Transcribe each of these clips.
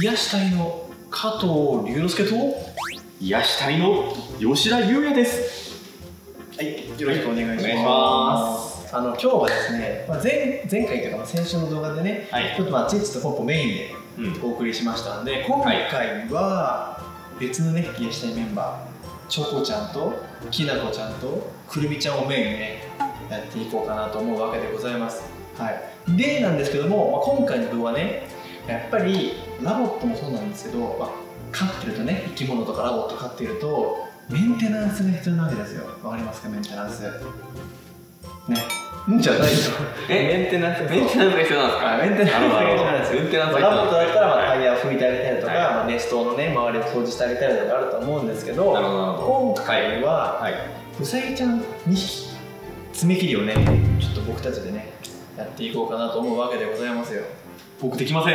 癒し隊の加藤龍之介と癒し隊の吉田優也です。はいよろしくお願いします,、お願い。しますあの今日はですね、まあ、前前回というか先週の動画でね、はい。ちょっとまあチッチとポッポメインでうん。お送りしましたので今回は別のね癒し隊メンバーチョコちゃんときなこちゃんとくるみちゃんをメインにねやっていこうかなと思うわけでございます。はい。でなんですけども、まあ、今回の動画ねやっぱり LOVOT もそうなんですけど、まあ、飼ってるとね生き物とか LOVOT 飼ってるとメンテナンスが必要なわけですよ。わかりますか？メンテナンス。ね。うんじゃないよ。え？メンテナンス。メンテナンスが必要なんですか？あメンテナンスが必要なんですよ。メンテナンスが必要 LOVOT だったらまあはい。タイヤを拭いてあげたりとか、はい。まあ、ネストのね周りを掃除してあげたりとかあると思うんですけど今回は、はい、うさぎちゃん2匹爪切りをねちょっと僕たちでねやっていこうかなと思うわけでございますよ。僕できません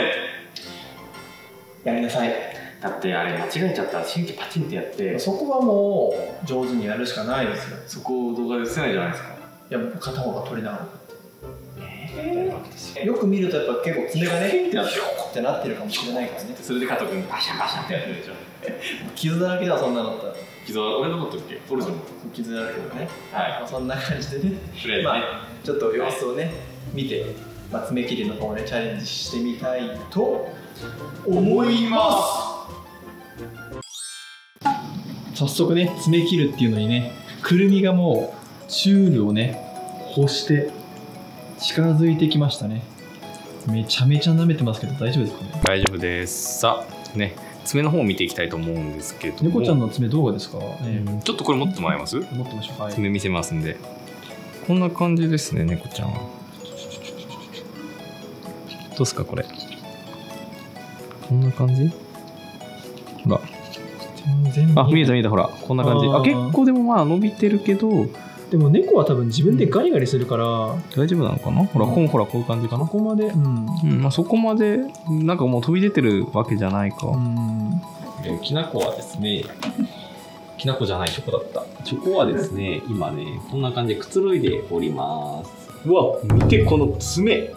やりなさい。だってあれ間違えちゃったら新規パチンってやって。そこはもう上手にやるしかないですよ。そこを動画で映せないじゃないですか。いや片方が取りながらよよく見るとやっぱ結構爪がねってなってなってるかもしれないからね。それで加藤君バシャバシャってやってるでしょ。傷だらけだそんなのだったら傷は俺のことだっけ？俺じゃん傷だらけだね。はい。まあそんな感じでね。ね、まあちょっと様子をね、見て、まあ、爪切りの方をねチャレンジしてみたいと思います。早速ね爪切るっていうのにねくるみがもうチュールをね干して近づいてきましたね。めちゃめちゃ舐めてますけど大丈夫ですかね？大丈夫です。さあね爪の方を見ていきたいと思うんですけども。猫ちゃんの爪どうですか、ねうんちょっとこれ持ってもらえます？持ってましょう。はい。爪見せますんで。こんな感じですね猫ちゃんは。どうすかこれ？こんな感じ？ほら全然あ見えた見えたほら。こんな感じ。ああー結構でもまあ伸びてるけど。でも猫は多分自分でガリガリするから、大丈夫なのかな？ほらこうほらこういう感じかな。ここまでうん。うんまあそこまでなんかもう飛び出てるわけじゃないか、うん。えきなこはですね、きなこじゃないチョコだった。チョコはですね、今ね、こんな感じでくつろいでおります。うわ、見てこの爪。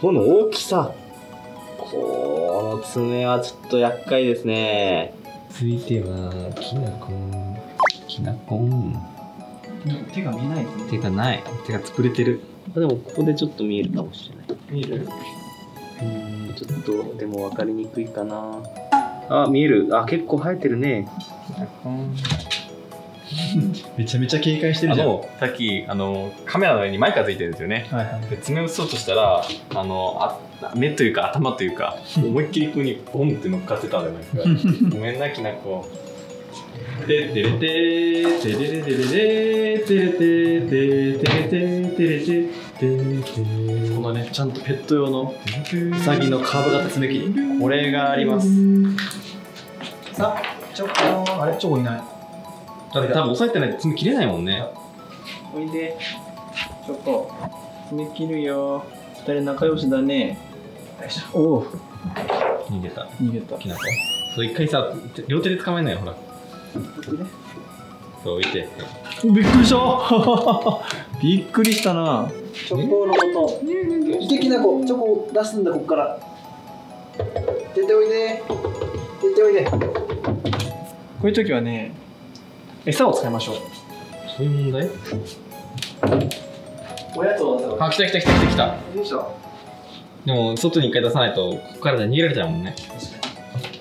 この大きさ。この爪はちょっと厄介ですね。続いては、きなこ。きなこん。手が見えないですね手がない。手が作れてる。でも、ここでちょっと見えるかもしれない。見えるうーん、ちょっと、でも分かりにくいかな。あ、見える。あ、結構生えてるね。めちゃめちゃ警戒してるじゃん。あのさっきあのカメラの上にマイクがついてるんですよね。はいはい。で爪を打そうとしたらあのあ目というか頭というか思いっきりここにボンって乗っかってたんだよなんか。ごめんなきなこ。てってれてーてれれれれてれてーてーてれてーてれてーてこのねちゃんとペット用のうさぎのカーブ型爪切りこれがありますさあチョコあれチョコいないだって多分押さえてないと爪切れないもんね。おいで。チョコ爪切るよ。二人仲良しだね。おお逃げた。逃げた。きなこ。そう一回さ両手で捕まえないよほら。そう置いて。びっくりした。びっくりしたな。チョコのこといけきなこ。チョコ出すんだこっから。出ておいで。出ておいで。こういう時はね餌を使いましょう。そういう問題おやつをあ来た来た来た来た来た。よいしょ。でも外に一回出さないとここから逃げられちゃうもんね。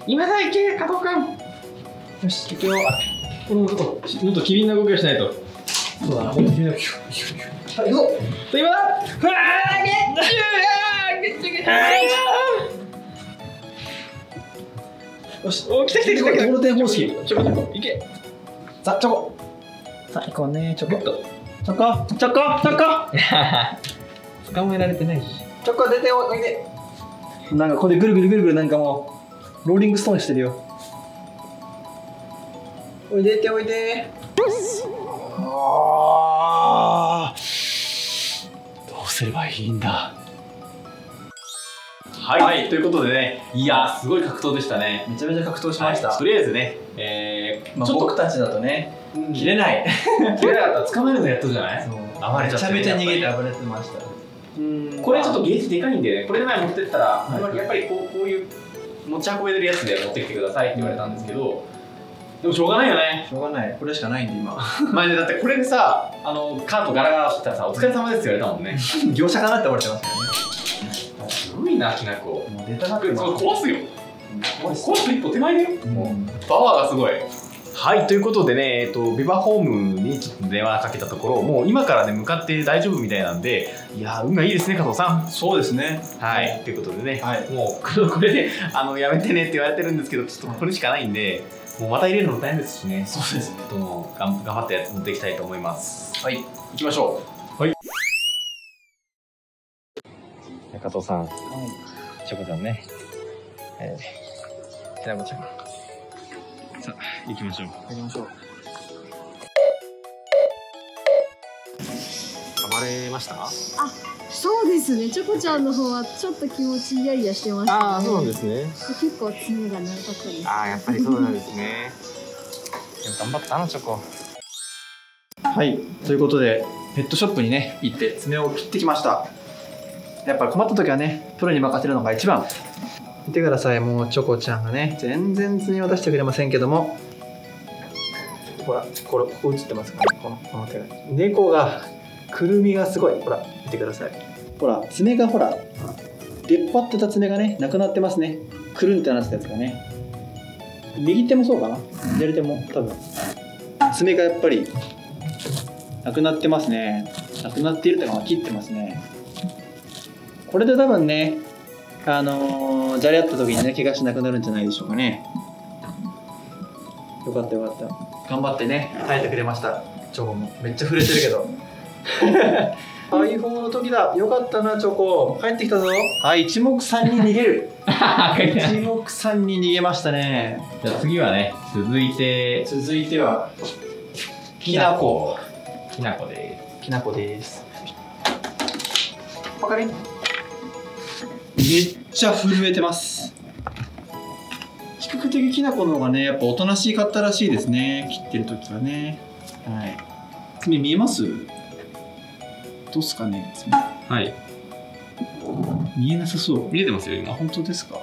今だ行け加藤君。よし。行くよ。あもっともっと機敏な動きをしないと。そうだなもっ。と君だはい行くぞ今だよし。お来た来た来た来た。ゴールデン方式。ちょこちょこ行けさあチョコ。さあ行こうねチョコ。チョコ。チョコチョコ。捕まえられてないし。チョコ出ておいで。なんかここでぐるぐるぐるぐるなんかもうローリングストーンしてるよ。おいでっておいで。どうすればいいんだはい、ということでねいやーすごい格闘でしたね。めちゃめちゃ格闘しました、はい。とりあえずねえーまあ、ちょっと僕たちだとね切れない。切れなかった。ら捕まえるのやっとじゃない？そう。暴れちゃってねめちゃめちゃ逃げて暴れてました。これちょっとゲージでかいんでねこれで前持ってったら、やっぱりこうこういう持ち運べるやつで持ってきてくださいって言われたんですけどでもしょうがないよね。しょうがない。これしかないんで今。前ねだってこれでさあのカートガラガラしてたらさお疲れ様ですって言われたもんね。業者かなって思ってますすごいなきなこ。もう出たなこれってます壊すよ壊す一歩手前だよ。もパワーがすごい。はいということでね、えっと、ビバホームにちょっと電話かけたところもう今からね向かって大丈夫みたいなんでいやー運がいいですね加藤さん。うそうですね。はい、ということでね、はい。もうこれであのやめてねって言われてるんですけど、ちょっとこれしかないんで、もうまた入れるのも大変ですしね、そうです。ねどんどん頑頑張って持っていきたいと思います。はい行きましょう。加藤さん、チョコちゃんね、えー、きなこちゃん。さあ、行きましょう。行きましょう暴れました？そうですね。チョコちゃんの方はちょっと気持ちイヤイヤしてました、ね。すね。結構爪が長かったです。ああ、やっぱりそうなんですね。でも頑張ったな、チョコ。はいということでペットショップにね行って爪を切ってきましたやっぱり困った時はねプロに任せるのが一番。見てくださいもうチョコちゃんがね。全然爪を出してくれませんけども。ほらこれここ映ってますかね。このこの手が。猫がくるみがすごい。ほら見てください。ほら爪がほら出っ張ってた爪がねなくなってますね。くるんってなってたやつがね。右手もそうかな。左手も多分。爪がやっぱりなくなってますね。なくなっているというか切ってますねこれで多分ねあのー、じゃれ合った時にね怪我しなくなるんじゃないでしょうかね。よかったよかった。頑張ってね耐えてくれました。チョコも。めっちゃ震えてるけど。iPhone の時だ。よかったなチョコ。帰ってきたぞ。はい一目散に逃げる。一目散に逃げましたね。じゃあ次はね、続いて、続いてはきなこ。きなこできなこです。わかりめっちゃ震えてます。比較的きなこの方がねやっぱおとなしかったらしいですね。切ってる時はね。はい。爪見えます？どうっすかね。爪す。はい。見えなさそう。見えてますよ、あ今。本当ですか？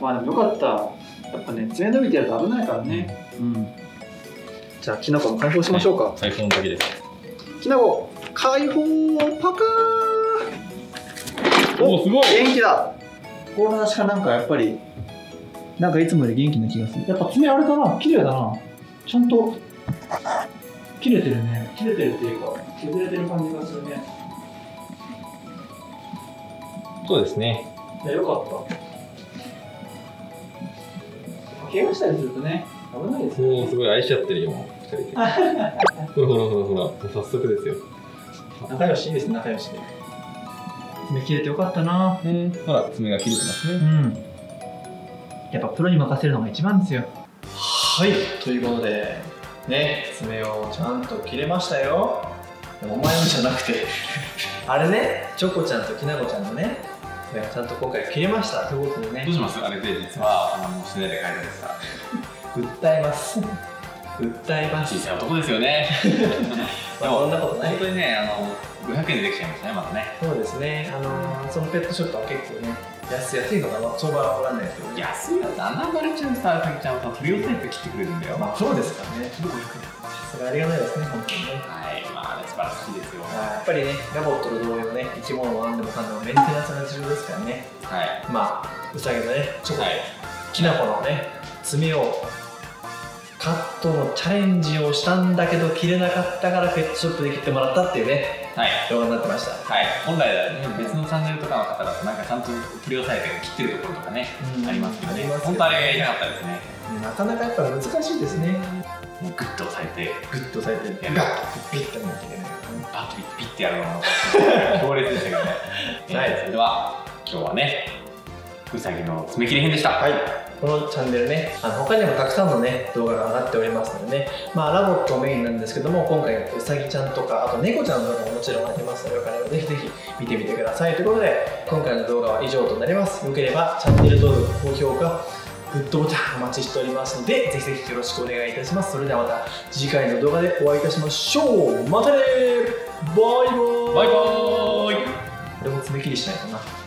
まあでもよかった。やっぱね爪伸びてると危ないからね。うん。じゃあきなこも解放しましょうか。最高の時です。きなこ解放パカーお、すごい。元気だこの話がなんかやっぱりなんかいつもより元気な気がするやっぱ爪あれだな綺麗だなちゃんと切れてるね切れてるっていうか削れてる感じがするねそうですね。いやよかった怪我したりするとね危ないですよもうすごい愛しちゃってるよ、もう。二人で。ほらほらほらほら、早速ですよ。仲良しいいですね仲良しで爪切れてよかったな。うん。ほら、爪が切れてますね。うん。やっぱプロに任せるのが一番ですよ。はい。ということでね爪をちゃんと切れましたよ。お前のじゃなくて。あれねチョコちゃんときなこちゃんのね爪がちゃんと今回切れました。ということでねどうします？あれで実は、あの、しないで帰るんですか訴えます。訴えます。小さい男ですよね。まあそんなことない本当にね、あの、500円でできちゃいましたね、またね。そうですねあのーそのペットショップは結構ね安安いのかな相場は分かんないですけどね安いのって、アナバルちゃんさ、さきちゃんさ、取り寄せて切ってくれるんだよ。まあそうですかねそれありがたいですね本当にねはい、まあ、ね、素晴らしいですよ。やっぱりね、ラボットと同様ね、生き物は何でもかんでもメンテナンスが重要ですからね。はい。まあ、うさぎのね、チョコ、はい。きなこのね、爪をカットのチャレンジをしたんだけど切れなかったからペットショップで切ってもらったっていうね、はい。動画になってました。はい、本来はね、別のチャンネルとかの方だと、なんかちゃんと取り押さえて切ってるところとかね、うんありますけどね、本当あれがやりたかったですね。なかなかやっぱ難しいですね。もうグッと押さえて、グッと押さえて、ガッとピッて持っていけない。バッとピッピッてやるのも強烈でしたけどね。はいえーそれでは、今日はね、うさぎの爪切り編でした。はい、このチャンネルね、あの他にもたくさんのね、動画が上がっておりますのでね、まあラボットメインなんですけども、今回うさぎちゃんとか、あと猫ちゃんの動画ももちろんありますので、よかったらぜひぜひ見てみてください。ということで、今回の動画は以上となります。よければチャンネル登録、高評価、グッドボタンお待ちしておりますので、ぜひぜひよろしくお願いいたします。それではまた次回の動画でお会いいたしましょう。またねバイバーイバイバーイ俺も爪切りしないとな。